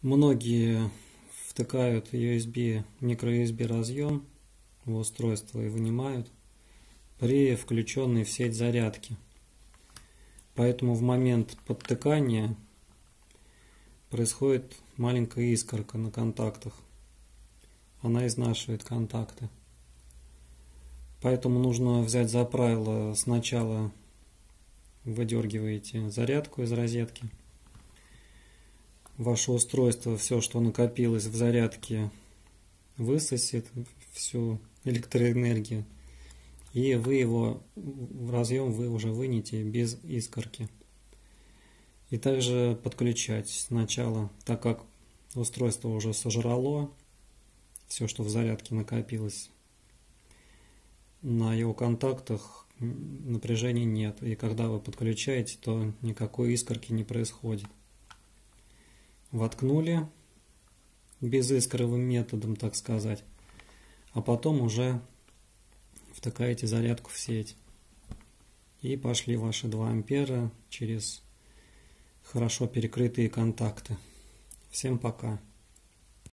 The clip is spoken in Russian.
Многие втыкают USB, microUSB разъем в устройство и вынимают при включенной в сеть зарядке. Поэтому в момент подтыкания происходит маленькая искорка на контактах. Она изнашивает контакты. Поэтому нужно взять за правило сначала выдергиваете зарядку из розетки. Ваше устройство, все, что накопилось в зарядке, высосет всю электроэнергию. И вы его в разъем вы уже вынете без искорки. И также подключать сначала, так как устройство уже сожрало все, что в зарядке накопилось. На его контактах напряжения нет. И когда вы подключаете, то никакой искорки не происходит. Воткнули безыскровым методом, так сказать. А потом уже втыкаете зарядку в сеть. И пошли ваши 2 ампера через хорошо перекрытые контакты. Всем пока.